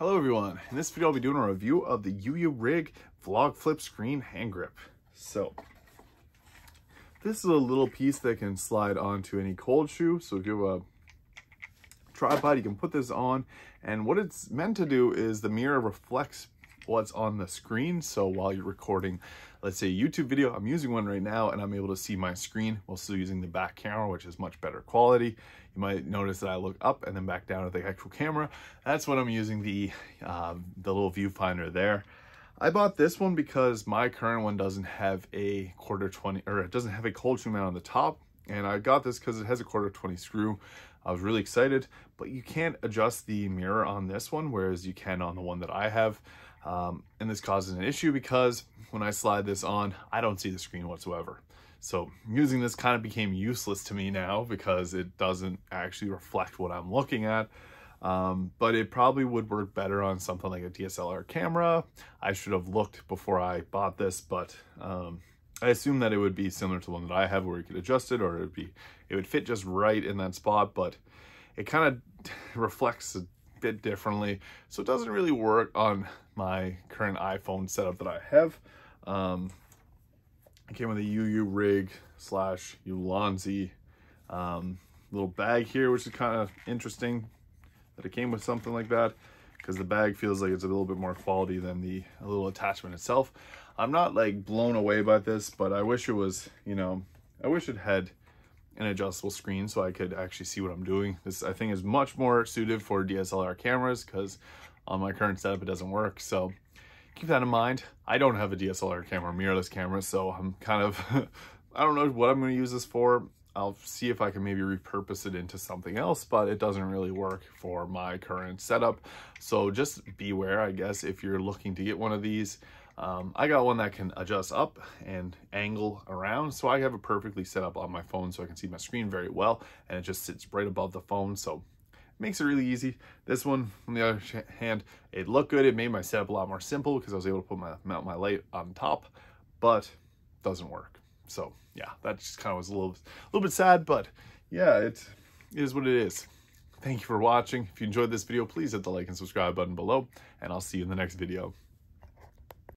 Hello everyone, in this video I'll be doing a review of the UURig Vlog Flip Screen Hand Grip. So, this is a little piece that can slide onto any cold shoe, so if you have a tripod you can put this on, and what it's meant to do is the mirror reflects what's on the screen, so while you're recording, let's say a YouTube video, I'm using one right now and I'm able to see my screen while still using the back camera, which is much better quality. You might notice that I look up and then back down at the actual camera. That's when I'm using the, um, the little viewfinder there. I bought this one because my current one doesn't have a quarter 20, or it doesn't have a cold shoe mount on the top. And I got this because it has a quarter 20 screw. I was really excited, but you can't adjust the mirror on this one, whereas you can on the one that I have. Um, and this causes an issue because when I slide this on, I don't see the screen whatsoever. So using this kind of became useless to me now because it doesn't actually reflect what I'm looking at. Um, but it probably would work better on something like a DSLR camera. I should have looked before I bought this, but um, I assume that it would be similar to the one that I have where you could adjust it or it would be, it would fit just right in that spot, but it kind of reflects bit differently. So it doesn't really work on my current iPhone setup that I have. Um, it came with a UURig slash Ulanzi um, little bag here, which is kind of interesting that it came with something like that because the bag feels like it's a little bit more quality than the little attachment itself. I'm not like blown away by this, but I wish it was, you know, I wish it had an adjustable screen so I could actually see what I'm doing. This I think is much more suited for DSLR cameras because on uh, my current setup it doesn't work. So keep that in mind. I don't have a DSLR camera, mirrorless camera, so I'm kind of, I don't know what I'm going to use this for. I'll see if I can maybe repurpose it into something else, but it doesn't really work for my current setup. So just beware, I guess, if you're looking to get one of these. Um, I got one that can adjust up and angle around, so I have it perfectly set up on my phone so I can see my screen very well, and it just sits right above the phone, so it makes it really easy. This one, on the other hand, it looked good. It made my setup a lot more simple because I was able to put my mount my light on top, but doesn't work. So yeah, that just kind of was a little, a little bit sad, but yeah, it is what it is. Thank you for watching. If you enjoyed this video, please hit the like and subscribe button below, and I'll see you in the next video.